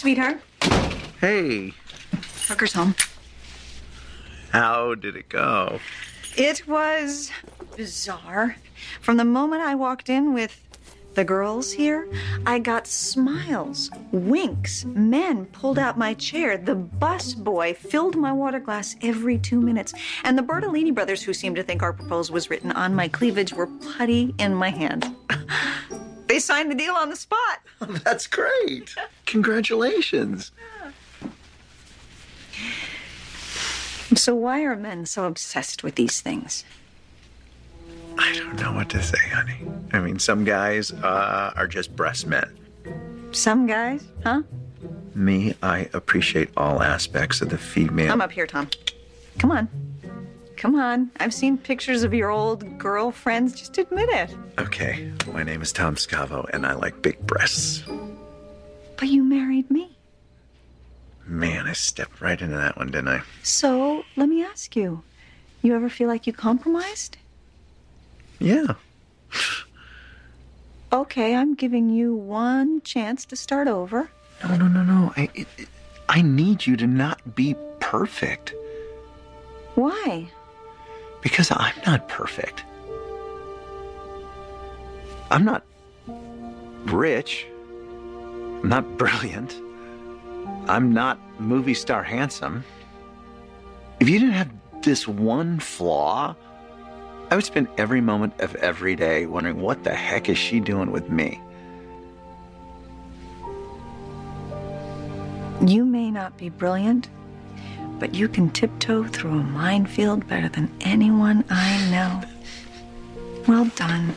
sweetheart. Hey, Tucker's home. how did it go? It was bizarre. From the moment I walked in with the girls here, I got smiles, winks. Men pulled out my chair. The bus boy filled my water glass every two minutes. And the Bertolini brothers, who seemed to think our proposal was written on my cleavage, were putty in my hand. They signed the deal on the spot. That's great. Congratulations. So, why are men so obsessed with these things? I don't know what to say, honey. I mean, some guys uh, are just breast men. Some guys, huh? Me, I appreciate all aspects of the female. Come up here, Tom. Come on. Come on. I've seen pictures of your old girlfriends. Just admit it. Okay, my name is Tom Scavo, and I like big breasts. But you married me. Man, I stepped right into that one, didn't I? So let me ask you you ever feel like you compromised? Yeah. Okay, I'm giving you one chance to start over. No, no, no, no. I, it, it- I need you to not be perfect Why? Because I'm not perfect. I'm not rich. I'm not brilliant. I'm not movie star handsome. If you didn't have this one flaw, I would spend every moment of every day wondering what the heck is she doing with me? You may not be brilliant, but you can tiptoe through a minefield better than anyone I know. Well done.